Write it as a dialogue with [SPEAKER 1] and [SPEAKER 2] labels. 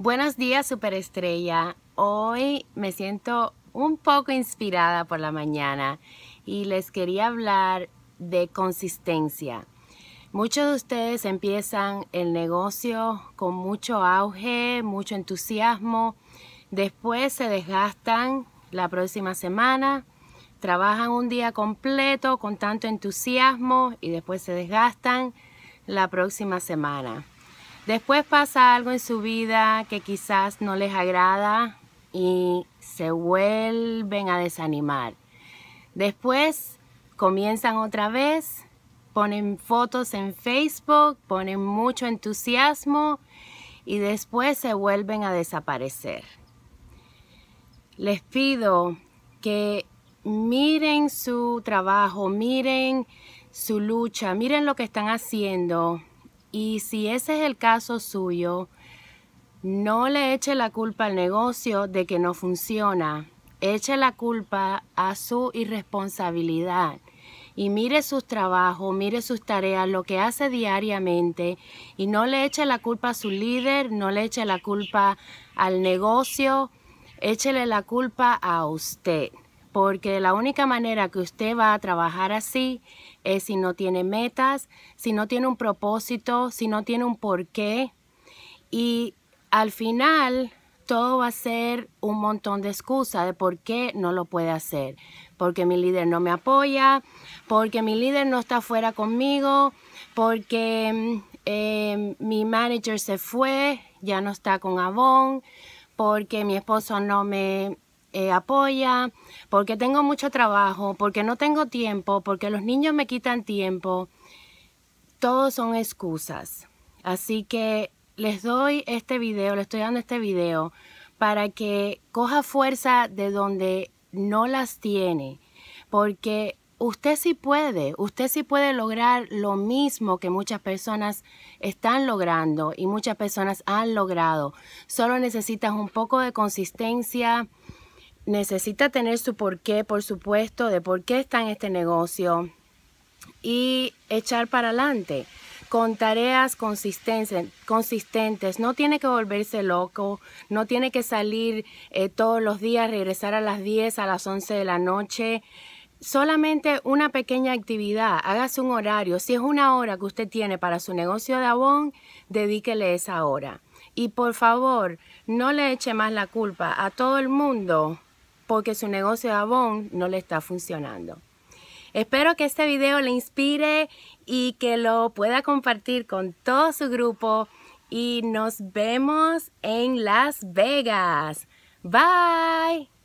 [SPEAKER 1] Buenos días, superestrella. Hoy me siento un poco inspirada por la mañana y les quería hablar de consistencia. Muchos de ustedes empiezan el negocio con mucho auge, mucho entusiasmo, después se desgastan la próxima semana, trabajan un día completo con tanto entusiasmo y después se desgastan la próxima semana. Después pasa algo en su vida que quizás no les agrada y se vuelven a desanimar. Después comienzan otra vez, ponen fotos en Facebook, ponen mucho entusiasmo y después se vuelven a desaparecer. Les pido que miren su trabajo, miren su lucha, miren lo que están haciendo y si ese es el caso suyo, no le eche la culpa al negocio de que no funciona. Eche la culpa a su irresponsabilidad. Y mire sus trabajos, mire sus tareas, lo que hace diariamente. Y no le eche la culpa a su líder, no le eche la culpa al negocio. Échele la culpa a usted porque la única manera que usted va a trabajar así es si no tiene metas, si no tiene un propósito, si no tiene un porqué y al final todo va a ser un montón de excusas de por qué no lo puede hacer. Porque mi líder no me apoya, porque mi líder no está fuera conmigo, porque eh, mi manager se fue, ya no está con Avon, porque mi esposo no me eh, apoya, porque tengo mucho trabajo, porque no tengo tiempo, porque los niños me quitan tiempo. Todos son excusas. Así que les doy este video, les estoy dando este video para que coja fuerza de donde no las tiene. Porque usted sí puede, usted sí puede lograr lo mismo que muchas personas están logrando y muchas personas han logrado. Solo necesitas un poco de consistencia, necesita tener su porqué, por supuesto, de por qué está en este negocio y echar para adelante con tareas consistentes. No tiene que volverse loco, no tiene que salir eh, todos los días, regresar a las 10, a las 11 de la noche. Solamente una pequeña actividad, hágase un horario. Si es una hora que usted tiene para su negocio de abón, dedíquele esa hora. Y por favor, no le eche más la culpa a todo el mundo porque su negocio de Avon no le está funcionando. Espero que este video le inspire y que lo pueda compartir con todo su grupo y nos vemos en Las Vegas. Bye.